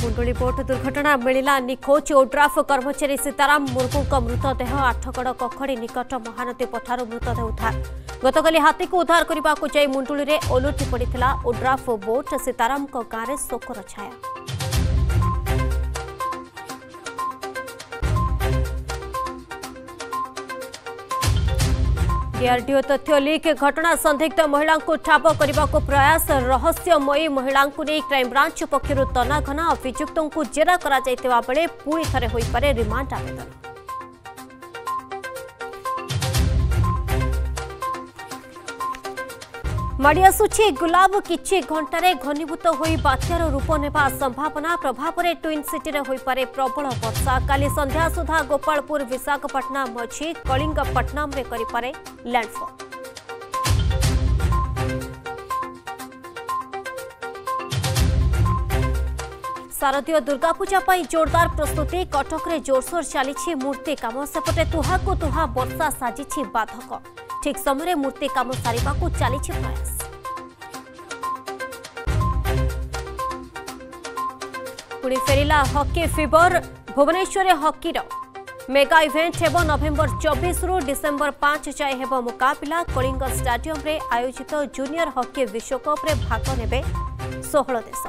ମୁଣ୍ଡୁଳି boat ଦୁର୍ଘଟଣା ମିଳିଲା ନିଖୋଜ ଓଡ୍ରାଫ୍ କର୍ମଚାରୀ ସୀତାରାମ ମୁର୍ମୁଙ୍କ ମୃତଦେହ ଆଠଗଡ଼ କଖଡି ନିକଟ ମହାନଦୀ ପଠାରୁ ମୃତଦେହ ଉଦ୍ଧାର। ଗତକାଲି ହାତୀକୁ ଉଦ୍ଧାର କରିବାକୁ ଯାଇ ମୁଣ୍ଡୁଳିରେ ଓଲଟି ପଡ଼ିଥିଲା ଓଡ୍ରାଫ୍ ବୋଟ୍ ସୀତାରାମଙ୍କ ଗାଁରେ ଶୋକର ଛାୟା। केआरडीओ तथ्य लिक घटना संदिग्ध महिला ठाप करने प्रयास रहस्यमयी महिला क्राइम क्राइमब्रांच पक्षर तनाघना अभियुक्त जेरा बेले पुणि थे होपे रिमांड आवेदन ମାଡ଼ି ଆସୁଛି ଗୁଲାବ କିଛି ଘଣ୍ଟାରେ ଘନୀଭୂତ ହୋଇ ବାତ୍ୟାର ରୂପ ନେବା ସମ୍ଭାବନା ପ୍ରଭାବରେ ଟ୍ୱିନ୍ ସିଟିରେ ହୋଇପାରେ ପ୍ରବଳ ବର୍ଷା କାଲି ସନ୍ଧ୍ୟା ସୁଦ୍ଧା ଗୋପାଳପୁର ବିଶାଖାପଟନା ମଝି କଳିଙ୍ଗପଟନମରେ କରିପାରେ ଲ୍ୟାଣ୍ଡଫଲ୍ শারদীয় দুর্গাপূজা পাই জোরদার প্রস্তুতি কটকরে জোরসোর চালিছি মূর্তি কাম সেপটে তুহাকু তুহা বর্ষা সাজিছি বাধক ଠିକ୍ ସମୟରେ ମୂର୍ତ୍ତି କାମ ସାରିବାକୁ ଚାଲିଛି ପ୍ରୟାସ ପୁଣି ଫେରିଲା ହକି ଫିଭର ଭୁବନେଶ୍ୱରରେ ହକିର মেগা ইভেন্ট হব নভেম্বর চবিশ রু ডিসেম্বর পাঁচ যায় হব মুকাবিলা কলিঙ্গ স্টাডিয়ামে আয়োজিত জুনিয়র হকি বিশ্বকপে ভাগ নেবে ষোহল দেশ